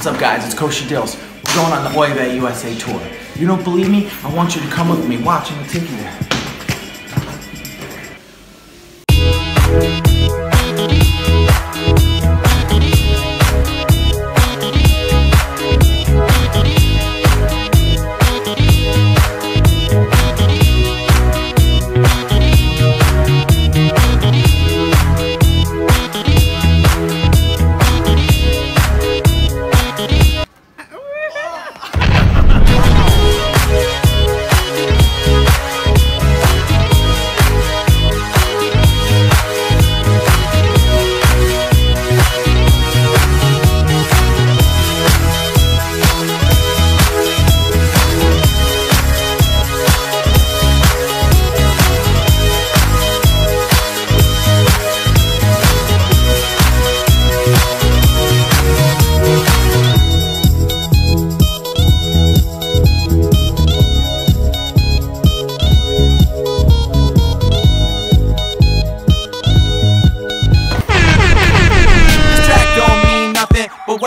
What's up guys, it's Kosha Dillz. We're going on the Oy Vey USA tour. You don't believe me? I want you to come with me. Watch, I'm gonna take you there.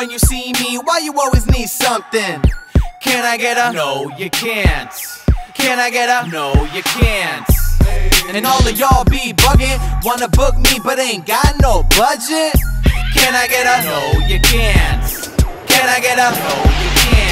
When you see me, why you always need something? Can I get a no? You can't. Can I get a no? You can't. And all of y'all be bugging, wanna book me but ain't got no budget. Can I get a no? You can't. Can I get a no? You can't.